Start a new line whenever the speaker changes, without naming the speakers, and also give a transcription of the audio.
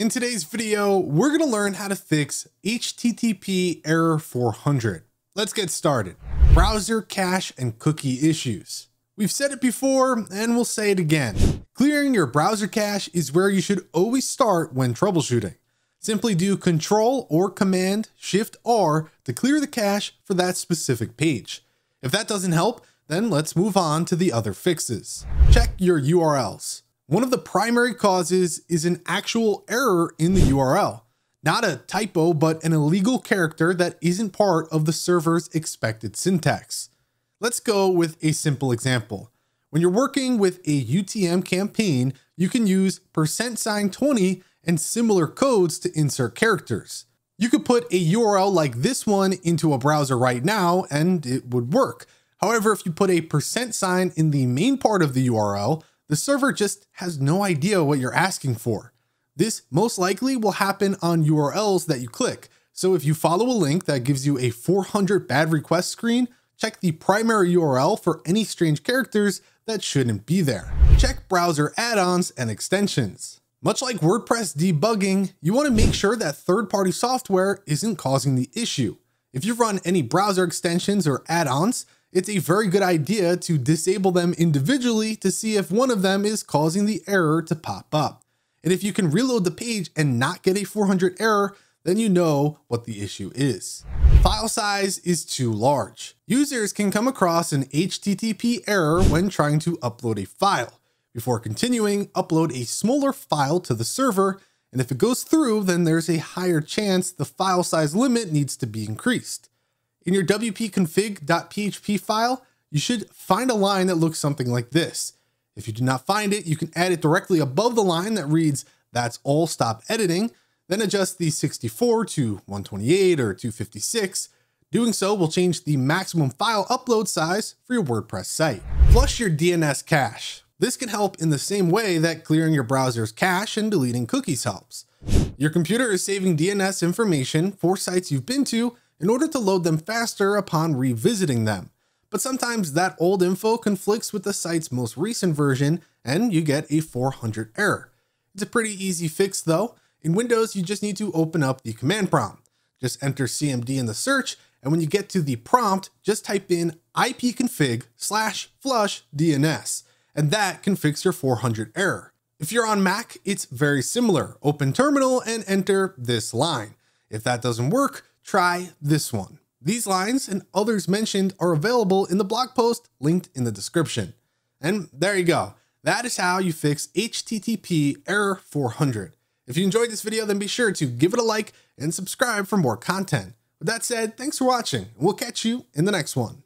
In today's video, we're going to learn how to fix HTTP error 400. Let's get started. Browser cache and cookie issues. We've said it before and we'll say it again. Clearing your browser cache is where you should always start when troubleshooting. Simply do Control or Command Shift R to clear the cache for that specific page. If that doesn't help, then let's move on to the other fixes. Check your URLs. One of the primary causes is an actual error in the URL. Not a typo, but an illegal character that isn't part of the server's expected syntax. Let's go with a simple example. When you're working with a UTM campaign, you can use percent sign 20 and similar codes to insert characters. You could put a URL like this one into a browser right now and it would work. However, if you put a percent sign in the main part of the URL, the server just has no idea what you're asking for. This most likely will happen on URLs that you click. So if you follow a link that gives you a 400 bad request screen, check the primary URL for any strange characters that shouldn't be there. Check browser add-ons and extensions. Much like WordPress debugging, you want to make sure that third-party software isn't causing the issue. If you run any browser extensions or add-ons, it's a very good idea to disable them individually to see if one of them is causing the error to pop up. And if you can reload the page and not get a 400 error, then you know what the issue is. File size is too large. Users can come across an HTTP error when trying to upload a file. Before continuing, upload a smaller file to the server, and if it goes through, then there's a higher chance the file size limit needs to be increased. In your wp-config.php file, you should find a line that looks something like this. If you do not find it, you can add it directly above the line that reads, that's all stop editing, then adjust the 64 to 128 or 256. Doing so will change the maximum file upload size for your WordPress site. Flush your DNS cache. This can help in the same way that clearing your browser's cache and deleting cookies helps. Your computer is saving DNS information for sites you've been to in order to load them faster upon revisiting them. But sometimes that old info conflicts with the site's most recent version and you get a 400 error. It's a pretty easy fix though. In Windows, you just need to open up the command prompt. Just enter CMD in the search, and when you get to the prompt, just type in ipconfig slash flush DNS, and that can fix your 400 error. If you're on Mac, it's very similar. Open terminal and enter this line. If that doesn't work, try this one. These lines and others mentioned are available in the blog post linked in the description. And there you go. That is how you fix HTTP error 400. If you enjoyed this video, then be sure to give it a like and subscribe for more content. With that said, thanks for watching. We'll catch you in the next one.